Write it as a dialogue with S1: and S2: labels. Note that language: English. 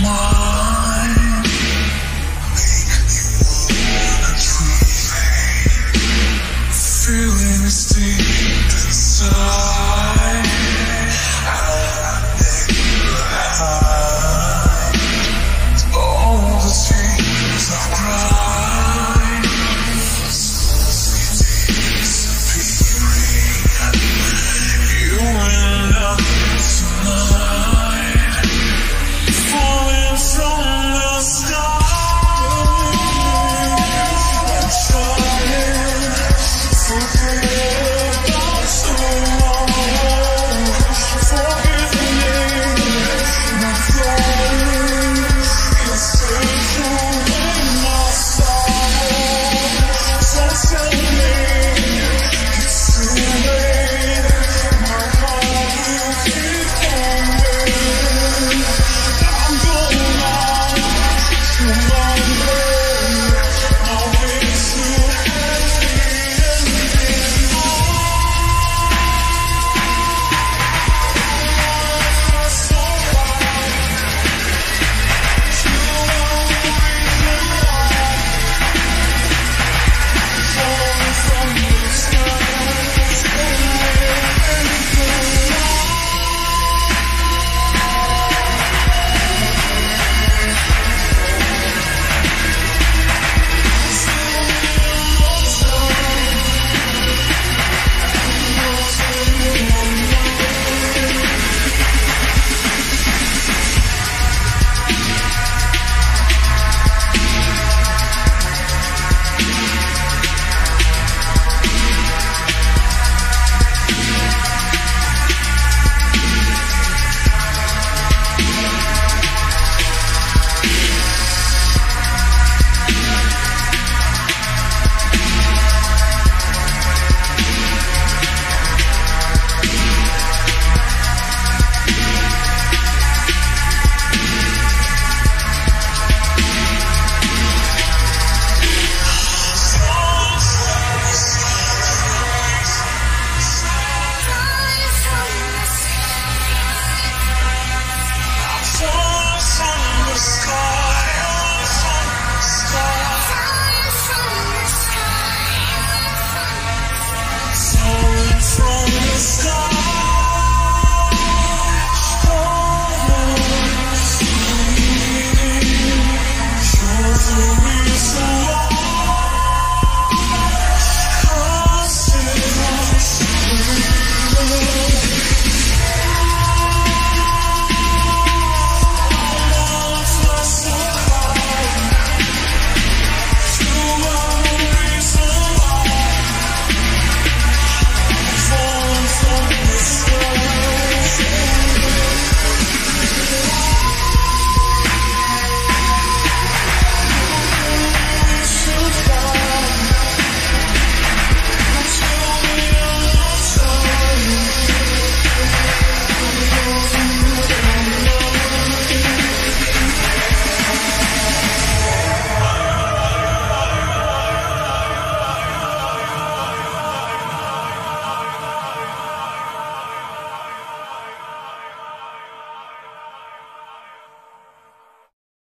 S1: Mom.